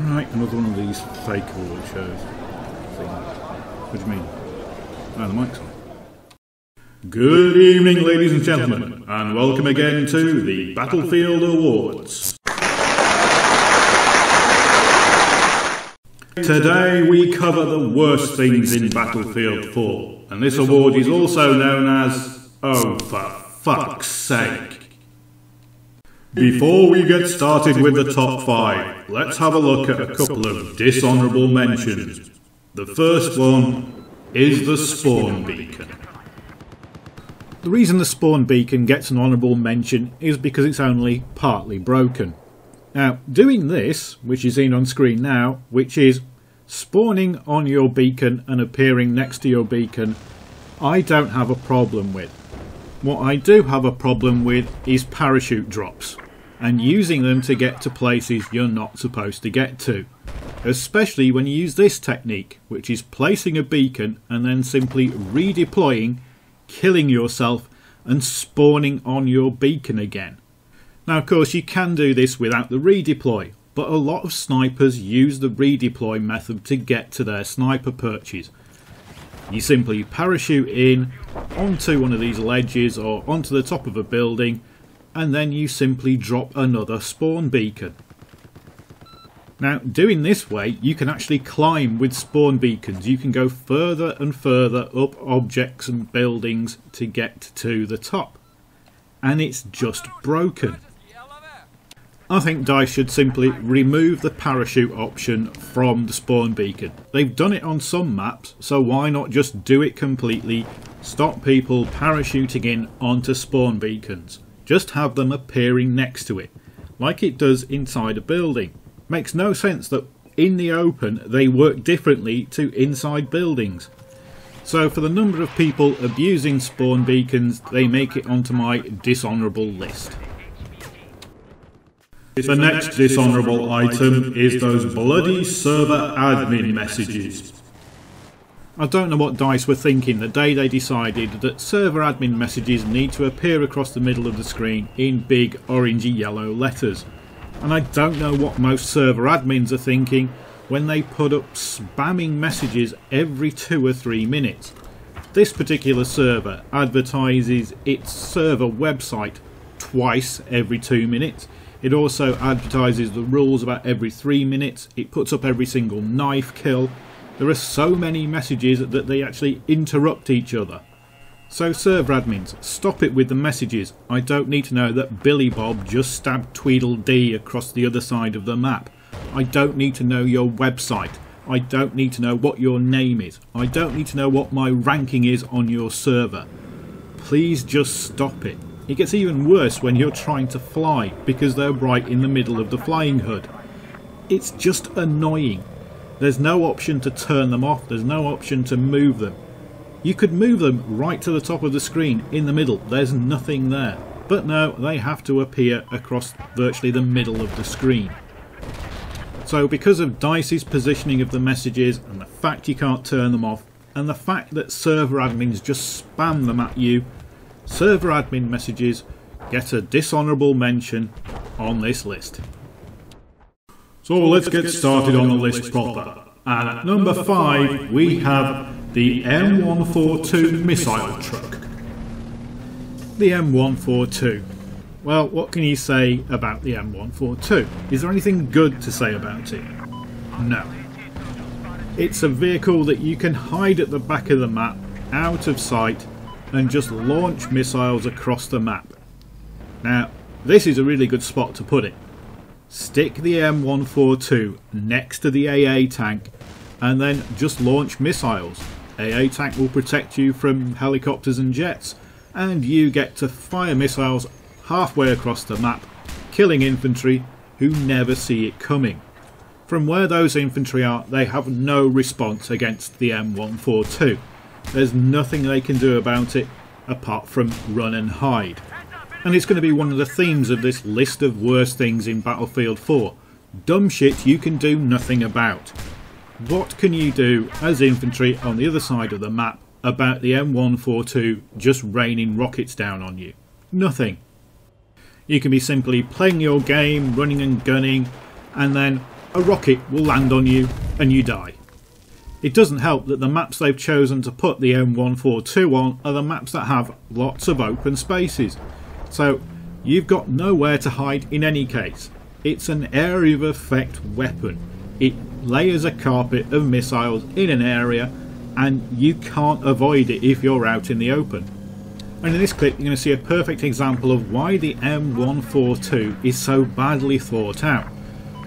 Right, another one of these fake award shows. What do you mean? Oh, the mic's on. Good evening, ladies and gentlemen, and welcome again to the Battlefield Awards. Today we cover the worst things in Battlefield 4, and this award is also known as Oh, for fuck's sake. Before we get started with the top 5, let's have a look at a couple of dishonourable mentions. The first one is the spawn beacon. The reason the spawn beacon gets an honourable mention is because it's only partly broken. Now, doing this, which is seen on screen now, which is spawning on your beacon and appearing next to your beacon, I don't have a problem with. What I do have a problem with is parachute drops and using them to get to places you're not supposed to get to. Especially when you use this technique, which is placing a beacon and then simply redeploying, killing yourself and spawning on your beacon again. Now of course you can do this without the redeploy, but a lot of snipers use the redeploy method to get to their sniper perches. You simply parachute in onto one of these ledges or onto the top of a building and then you simply drop another spawn beacon. Now doing this way you can actually climb with spawn beacons. You can go further and further up objects and buildings to get to the top. And it's just broken. I think DICE should simply remove the parachute option from the spawn beacon. They've done it on some maps, so why not just do it completely, stop people parachuting in onto spawn beacons. Just have them appearing next to it, like it does inside a building. Makes no sense that in the open they work differently to inside buildings. So for the number of people abusing spawn beacons, they make it onto my dishonourable list. The next dishonourable item is those bloody server admin messages. I don't know what DICE were thinking the day they decided that server admin messages need to appear across the middle of the screen in big orangey yellow letters. And I don't know what most server admins are thinking when they put up spamming messages every two or three minutes. This particular server advertises its server website twice every two minutes it also advertises the rules about every three minutes. It puts up every single knife kill. There are so many messages that they actually interrupt each other. So server admins, stop it with the messages. I don't need to know that Billy Bob just stabbed Tweedledee across the other side of the map. I don't need to know your website. I don't need to know what your name is. I don't need to know what my ranking is on your server. Please just stop it. It gets even worse when you're trying to fly because they're right in the middle of the flying hood. It's just annoying. There's no option to turn them off, there's no option to move them. You could move them right to the top of the screen in the middle, there's nothing there. But no, they have to appear across virtually the middle of the screen. So because of DICE's positioning of the messages and the fact you can't turn them off and the fact that server admins just spam them at you server admin messages get a dishonourable mention on this list. So let's get started on the list proper. And at number 5 we have the M142 missile truck. The M142. Well, what can you say about the M142? Is there anything good to say about it? No. It's a vehicle that you can hide at the back of the map, out of sight, and just launch missiles across the map. Now, this is a really good spot to put it. Stick the M142 next to the AA tank and then just launch missiles. AA tank will protect you from helicopters and jets and you get to fire missiles halfway across the map, killing infantry who never see it coming. From where those infantry are, they have no response against the M142. There's nothing they can do about it apart from run and hide. And it's going to be one of the themes of this list of worst things in Battlefield 4. Dumb shit you can do nothing about. What can you do as infantry on the other side of the map about the M142 just raining rockets down on you? Nothing. You can be simply playing your game, running and gunning, and then a rocket will land on you and you die. It doesn't help that the maps they've chosen to put the M142 on are the maps that have lots of open spaces. So you've got nowhere to hide in any case. It's an area of effect weapon. It layers a carpet of missiles in an area and you can't avoid it if you're out in the open. And in this clip you're going to see a perfect example of why the M142 is so badly thought out.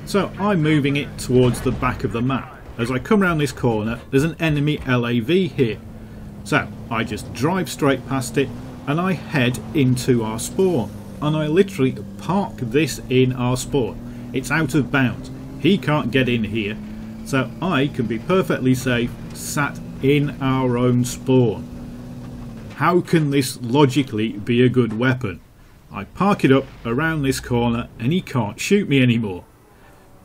So I'm moving it towards the back of the map. As I come around this corner there's an enemy LAV here. So I just drive straight past it and I head into our spawn. And I literally park this in our spawn. It's out of bounds. He can't get in here. So I can be perfectly safe sat in our own spawn. How can this logically be a good weapon? I park it up around this corner and he can't shoot me anymore.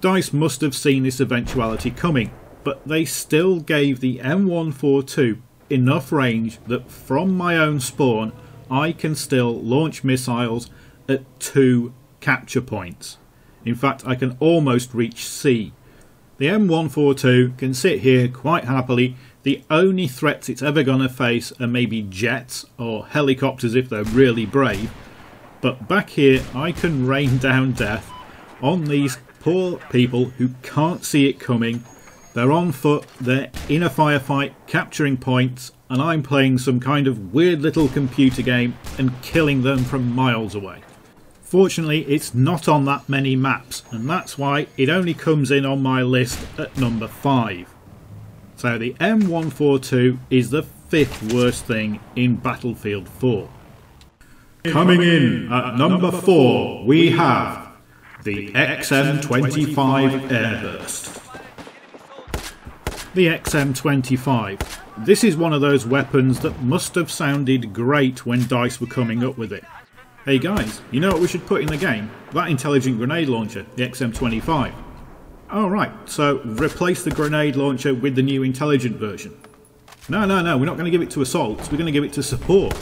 DICE must have seen this eventuality coming, but they still gave the M142 enough range that from my own spawn I can still launch missiles at two capture points. In fact, I can almost reach C. The M142 can sit here quite happily the only threats it's ever going to face are maybe jets or helicopters if they're really brave. But back here, I can rain down death on these poor people who can't see it coming. They're on foot, they're in a firefight, capturing points, and I'm playing some kind of weird little computer game and killing them from miles away. Fortunately, it's not on that many maps, and that's why it only comes in on my list at number 5. So the M142 is the fifth worst thing in Battlefield 4. Coming in at number 4 we have the XM25 Airburst. The XM25. This is one of those weapons that must have sounded great when DICE were coming up with it. Hey guys, you know what we should put in the game? That intelligent grenade launcher, the XM25. Oh, right. So replace the grenade launcher with the new intelligent version. No, no, no. We're not going to give it to assaults. We're going to give it to support.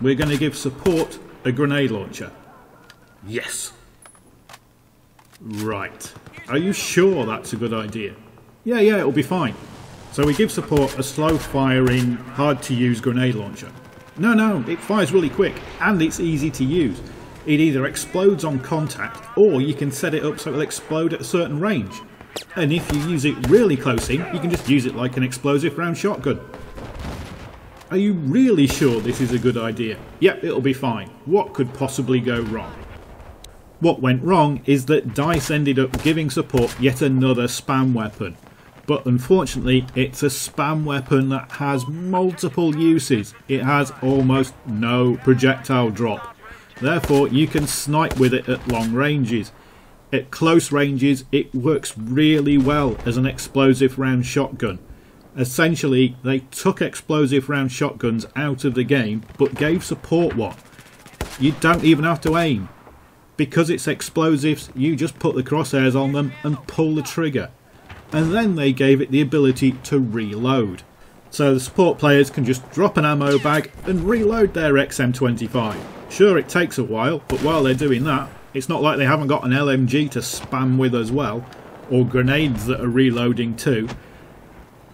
We're going to give support a grenade launcher. Yes. Right. Are you sure that's a good idea? Yeah, yeah, it'll be fine. So we give support a slow firing, hard to use grenade launcher. No, no, it fires really quick and it's easy to use it either explodes on contact or you can set it up so it'll explode at a certain range. And if you use it really close in, you can just use it like an explosive round shotgun. Are you really sure this is a good idea? Yep, it'll be fine. What could possibly go wrong? What went wrong is that DICE ended up giving support yet another spam weapon. But unfortunately, it's a spam weapon that has multiple uses. It has almost no projectile drop. Therefore, you can snipe with it at long ranges. At close ranges, it works really well as an explosive round shotgun. Essentially, they took explosive round shotguns out of the game but gave support one. You don't even have to aim. Because it's explosives, you just put the crosshairs on them and pull the trigger. And then they gave it the ability to reload. So the support players can just drop an ammo bag and reload their XM25. Sure, it takes a while, but while they're doing that, it's not like they haven't got an LMG to spam with as well, or grenades that are reloading too.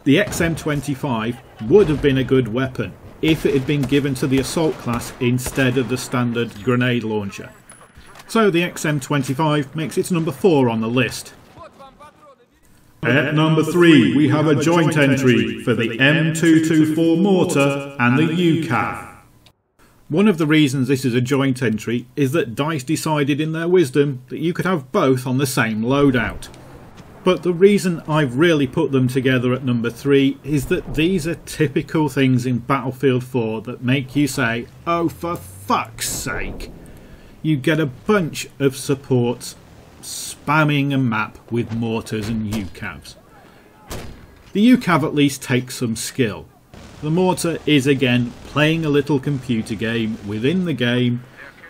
The XM25 would have been a good weapon if it had been given to the assault class instead of the standard grenade launcher. So the XM25 makes its number 4 on the list. At number 3 we have a joint entry for the M224 mortar and the UCAV. One of the reasons this is a joint entry is that DICE decided in their wisdom that you could have both on the same loadout. But the reason I've really put them together at number 3 is that these are typical things in Battlefield 4 that make you say, oh for fuck's sake. You get a bunch of supports spamming a map with mortars and UCAVs. The UCAV at least takes some skill. The mortar is again playing a little computer game within the game,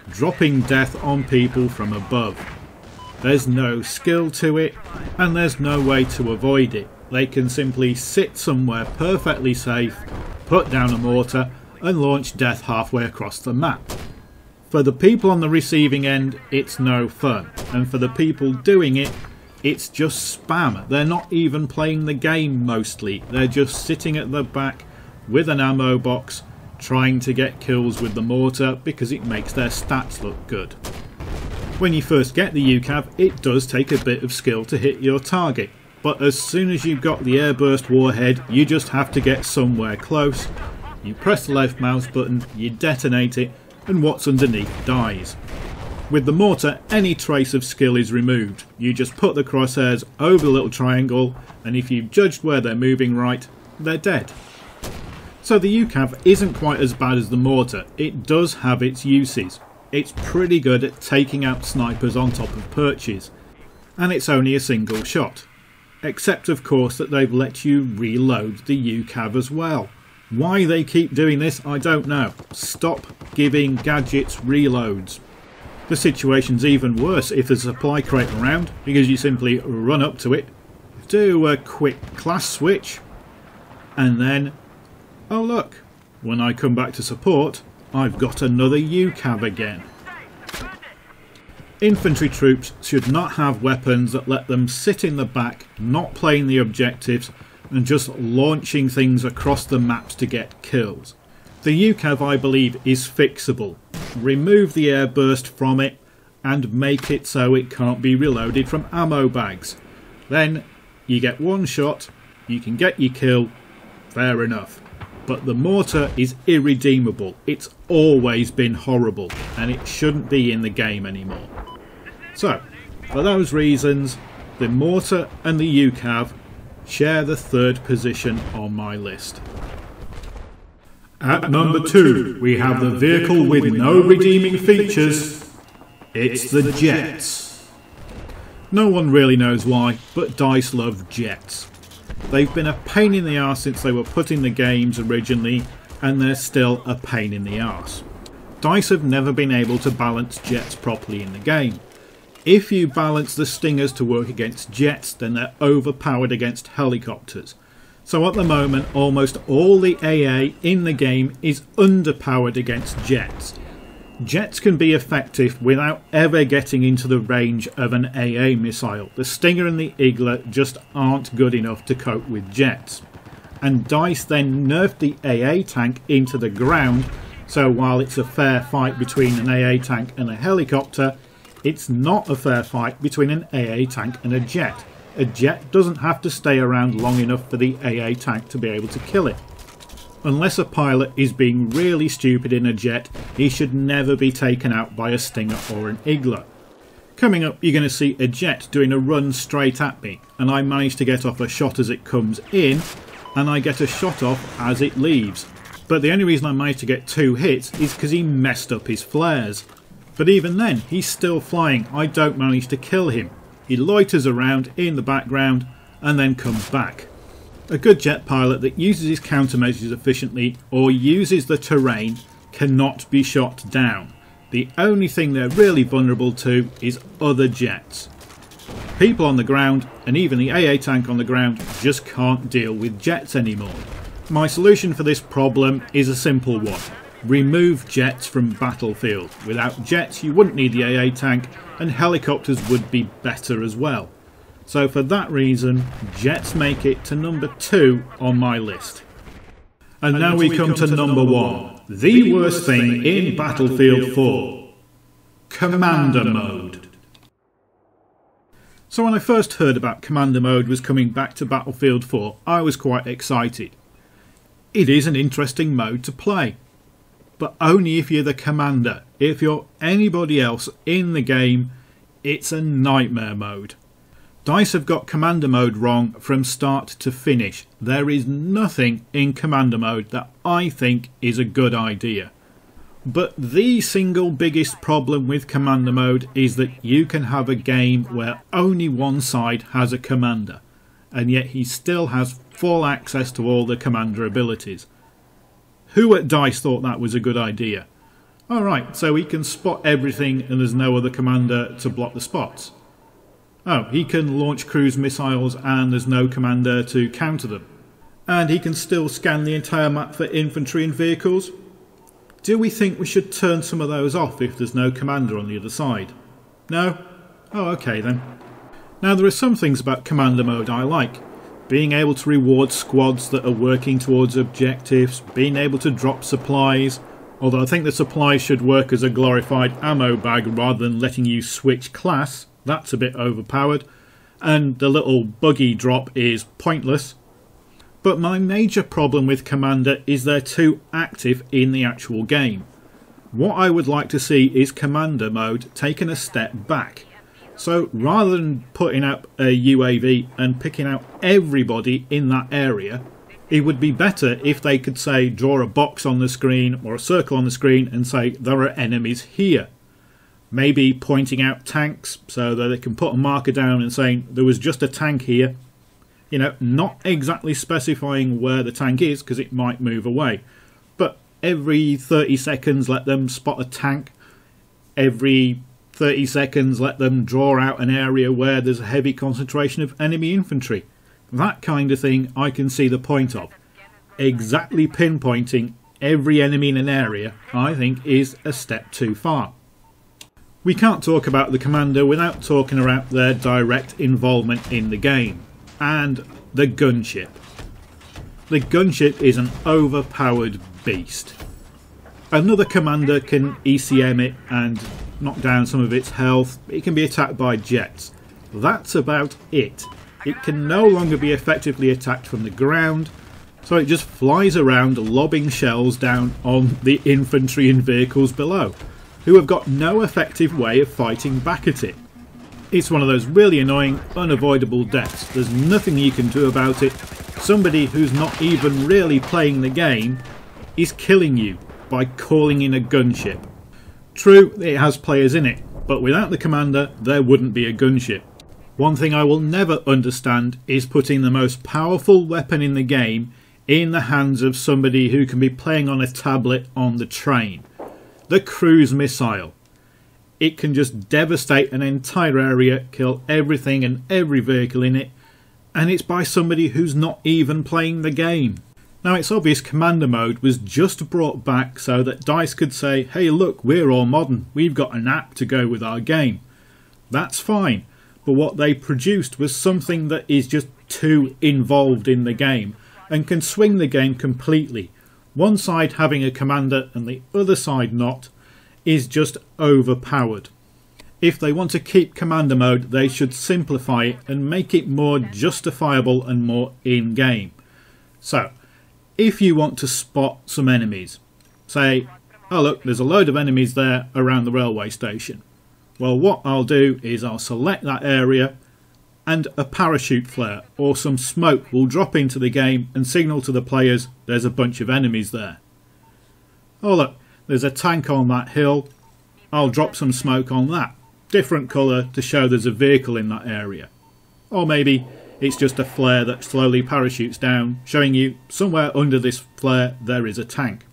dropping death on people from above. There's no skill to it, and there's no way to avoid it. They can simply sit somewhere perfectly safe, put down a mortar, and launch death halfway across the map. For the people on the receiving end, it's no fun, and for the people doing it, it's just spam. They're not even playing the game mostly. They're just sitting at the back with an ammo box trying to get kills with the mortar because it makes their stats look good. When you first get the UCAV, it does take a bit of skill to hit your target, but as soon as you've got the airburst warhead, you just have to get somewhere close. You press the left mouse button, you detonate it, and what's underneath dies. With the mortar, any trace of skill is removed. You just put the crosshairs over the little triangle, and if you've judged where they're moving right, they're dead. So the UCAV isn't quite as bad as the mortar, it does have its uses. It's pretty good at taking out snipers on top of perches, and it's only a single shot. Except of course that they've let you reload the UCAV as well. Why they keep doing this I don't know. Stop giving gadgets reloads. The situation's even worse if there's a supply crate around because you simply run up to it, do a quick class switch, and then Oh look, when I come back to support, I've got another UCAV again. Infantry troops should not have weapons that let them sit in the back, not playing the objectives, and just launching things across the maps to get kills. The UCAV, I believe, is fixable. Remove the air burst from it and make it so it can't be reloaded from ammo bags. Then you get one shot, you can get your kill, fair enough but the mortar is irredeemable. It's always been horrible and it shouldn't be in the game anymore. So, for those reasons, the mortar and the UCAV share the third position on my list. At number two, we have the vehicle with no redeeming features. It's the Jets. No one really knows why, but DICE love jets. They've been a pain in the arse since they were put in the games originally, and they're still a pain in the arse. DICE have never been able to balance jets properly in the game. If you balance the Stingers to work against jets, then they're overpowered against helicopters. So at the moment, almost all the AA in the game is underpowered against jets. Jets can be effective without ever getting into the range of an AA missile. The Stinger and the Igla just aren't good enough to cope with jets. And DICE then nerfed the AA tank into the ground, so while it's a fair fight between an AA tank and a helicopter, it's not a fair fight between an AA tank and a jet. A jet doesn't have to stay around long enough for the AA tank to be able to kill it. Unless a pilot is being really stupid in a jet, he should never be taken out by a Stinger or an Igla. Coming up, you're going to see a jet doing a run straight at me, and I manage to get off a shot as it comes in, and I get a shot off as it leaves. But the only reason I managed to get two hits is because he messed up his flares. But even then, he's still flying. I don't manage to kill him. He loiters around in the background and then comes back. A good jet pilot that uses his countermeasures efficiently or uses the terrain cannot be shot down. The only thing they're really vulnerable to is other jets. People on the ground and even the AA tank on the ground just can't deal with jets anymore. My solution for this problem is a simple one. Remove jets from battlefield. Without jets you wouldn't need the AA tank and helicopters would be better as well. So for that reason, Jets make it to number two on my list. And, and now we, we come, come, to, number one, the worst thing in Battlefield 4 Commander Mode. So when I first heard about Commander Mode was coming back to Battlefield 4, I was quite excited. It is an interesting mode to play, but only if you're the commander. If you're anybody else in the game, it's a nightmare mode. DICE have got Commander Mode wrong from start to finish. There is nothing in Commander Mode that I think is a good idea. But the single biggest problem with Commander Mode is that you can have a game where only one side has a commander, and yet he still has full access to all the commander abilities. Who at DICE thought that was a good idea? Alright, so he can spot everything and there's no other commander to block the spots. Oh, he can launch cruise missiles and there's no commander to counter them. And he can still scan the entire map for infantry and vehicles. Do we think we should turn some of those off if there's no commander on the other side? No? Oh, okay then. Now there are some things about Commander Mode I like. Being able to reward squads that are working towards objectives, being able to drop supplies, although I think the supplies should work as a glorified ammo bag rather than letting you switch class, that's a bit overpowered, and the little buggy drop is pointless. But my major problem with Commander is they're too active in the actual game. What I would like to see is Commander mode taken a step back. So rather than putting up a UAV and picking out everybody in that area, it would be better if they could say draw a box on the screen or a circle on the screen and say there are enemies here. Maybe pointing out tanks so that they can put a marker down and saying there was just a tank here. You know, not exactly specifying where the tank is because it might move away. But every 30 seconds let them spot a tank. Every 30 seconds, let them draw out an area where there's a heavy concentration of enemy infantry. That kind of thing I can see the point of. Exactly pinpointing every enemy in an area, I think, is a step too far. We can't talk about the commander without talking about their direct involvement in the game, and the gunship. The gunship is an overpowered beast. Another commander can ECM it and knock down some of its health. It can be attacked by jets. That's about it. It can no longer be effectively attacked from the ground, so it just flies around lobbing shells down on the infantry and vehicles below, who have got no effective way of fighting back at it. It's one of those really annoying, unavoidable deaths. There's nothing you can do about it. Somebody who's not even really playing the game is killing you by calling in a gunship. True, it has players in it, but without the commander, there wouldn't be a gunship. One thing I will never understand is putting the most powerful weapon in the game in the hands of somebody who can be playing on a tablet on the train. The cruise missile. It can just devastate an entire area, kill everything and every vehicle in it, and it's by somebody who's not even playing the game. Now it's obvious Commander Mode was just brought back so that DICE could say, hey look, we're all modern, we've got an app to go with our game. That's fine, but what they produced was something that is just too involved in the game and can swing the game completely. One side having a commander and the other side not is just overpowered. If they want to keep commander mode, they should simplify it and make it more justifiable and more in-game. So, if you want to spot some enemies, say, oh look, there's a load of enemies there around the railway station. Well, what I'll do is I'll select that area and a parachute flare or some smoke will drop into the game and signal to the players there's a bunch of enemies there. Oh look, there's a tank on that hill. I'll drop some smoke on that. Different colour to show there's a vehicle in that area. Or maybe it's just a flare that slowly parachutes down, showing you somewhere under this flare there is a tank.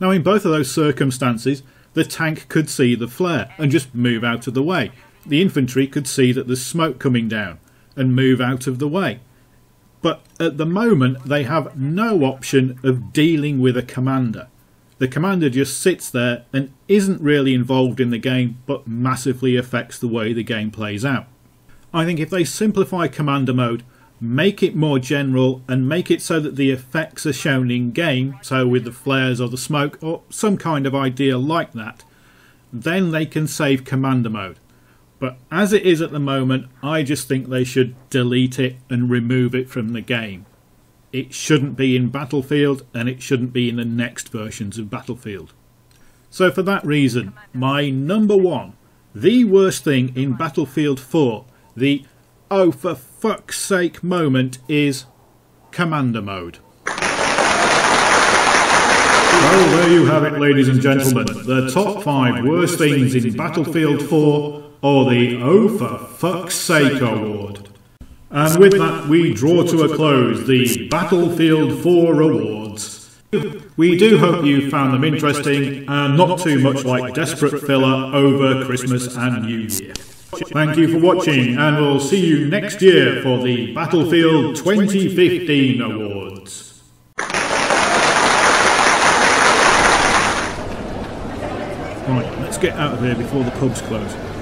Now in both of those circumstances, the tank could see the flare and just move out of the way. The infantry could see that there's smoke coming down and move out of the way. But at the moment, they have no option of dealing with a commander. The commander just sits there and isn't really involved in the game, but massively affects the way the game plays out. I think if they simplify commander mode, make it more general and make it so that the effects are shown in game, so with the flares or the smoke or some kind of idea like that, then they can save commander mode. But as it is at the moment, I just think they should delete it and remove it from the game. It shouldn't be in Battlefield and it shouldn't be in the next versions of Battlefield. So for that reason, my number one, the worst thing in Battlefield 4 the oh for fuck's sake moment is commander mode. So there you have it, ladies and gentlemen. The top five worst things in Battlefield 4 or the Oh for fuck's sake award. And with that, we draw to a close the Battlefield 4 awards. We do hope you found them interesting and not too much like desperate filler over Christmas and New Year. Thank you for watching, and we'll see you next year for the Battlefield 2015 Awards. Right, let's get out of here before the pubs close.